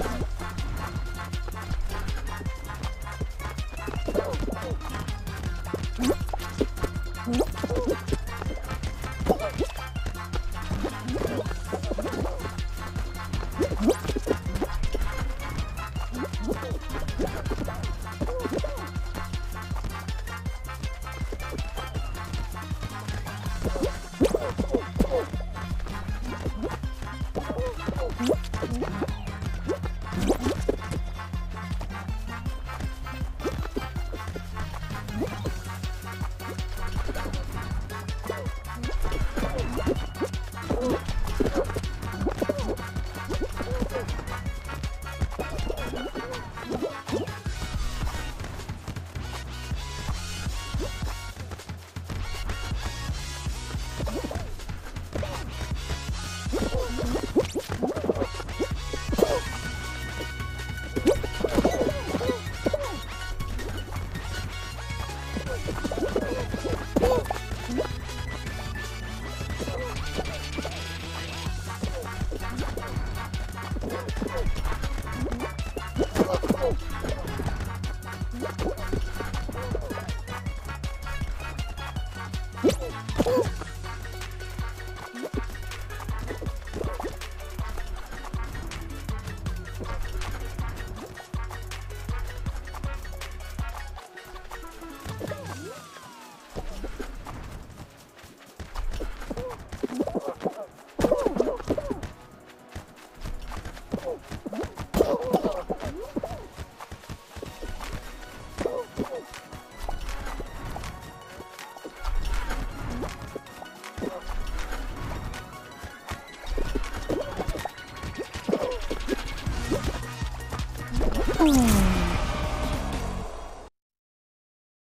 you Woo! Oh.